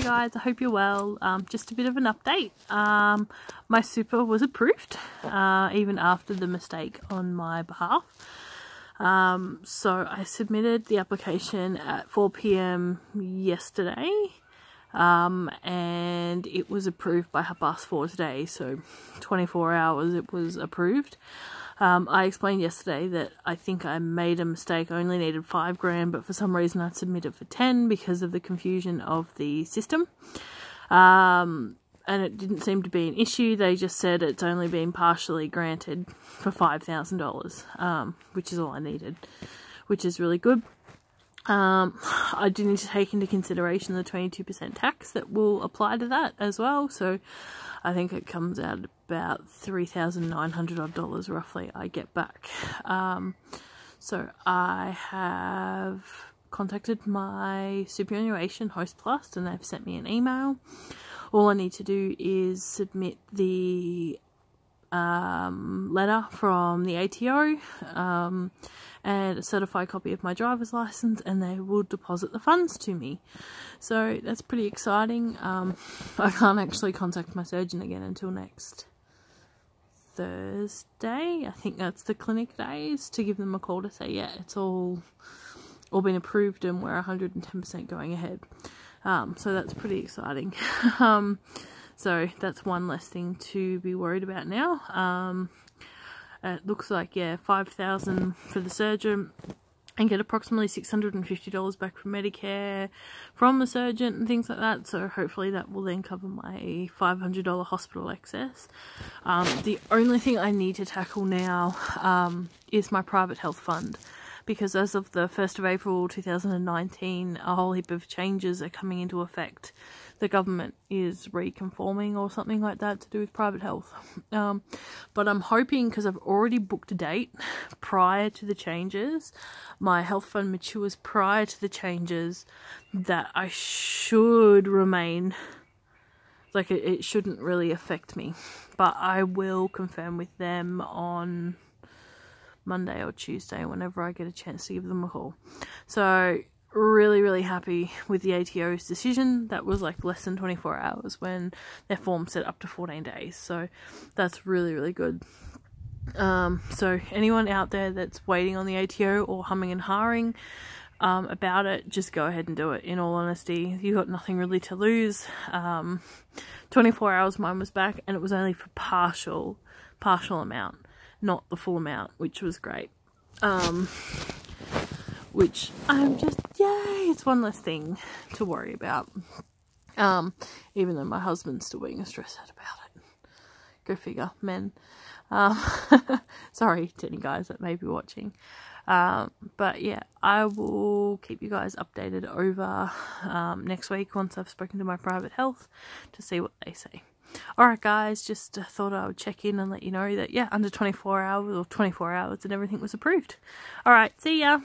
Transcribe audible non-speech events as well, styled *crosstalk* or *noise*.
Hi guys, I hope you're well. Um, just a bit of an update. Um, my super was approved, uh, even after the mistake on my behalf. Um, so I submitted the application at 4pm yesterday, um, and it was approved by past four today, so 24 hours it was approved. Um, I explained yesterday that I think I made a mistake. I only needed five grand, but for some reason I submitted for 10 because of the confusion of the system. Um, and it didn't seem to be an issue. They just said it's only been partially granted for $5,000, um, which is all I needed, which is really good. Um, I do need to take into consideration the 22% tax that will apply to that as well. So I think it comes out about $3,900 roughly I get back. Um, so I have contacted my superannuation Hostplus and they've sent me an email. All I need to do is submit the um, letter from the ATO um, and a certified copy of my driver's license and they will deposit the funds to me. So that's pretty exciting. Um, *laughs* I can't actually contact my surgeon again until next Thursday. I think that's the clinic days to give them a call to say, yeah, it's all all been approved and we're 110% going ahead. Um, so that's pretty exciting. *laughs* so that's one less thing to be worried about now. Um, it looks like, yeah, 5000 for the surgeon and get approximately $650 back from Medicare from the surgeon and things like that. So hopefully that will then cover my $500 hospital excess. Um, the only thing I need to tackle now um, is my private health fund because as of the 1st of April 2019 a whole heap of changes are coming into effect the government is reconforming or something like that to do with private health. *laughs* Um, but I'm hoping, because I've already booked a date *laughs* prior to the changes, my health fund matures prior to the changes, that I should remain, like it, it shouldn't really affect me. But I will confirm with them on Monday or Tuesday whenever I get a chance to give them a call. So really really happy with the ATO's decision. That was like less than 24 hours when their form said up to 14 days. So that's really really good. Um, so anyone out there that's waiting on the ATO or humming and hawing um, about it just go ahead and do it. In all honesty you got nothing really to lose. Um, 24 hours mine was back and it was only for partial partial amount not the full amount which was great um, which I'm just, yay, it's one less thing to worry about. Um, even though my husband's still being stressed out about it. Go figure, men. Um, *laughs* sorry to any guys that may be watching. Um, but yeah, I will keep you guys updated over um, next week once I've spoken to my private health to see what they say. Alright guys, just uh, thought I would check in and let you know that yeah, under 24 hours or 24 hours and everything was approved. Alright, see ya!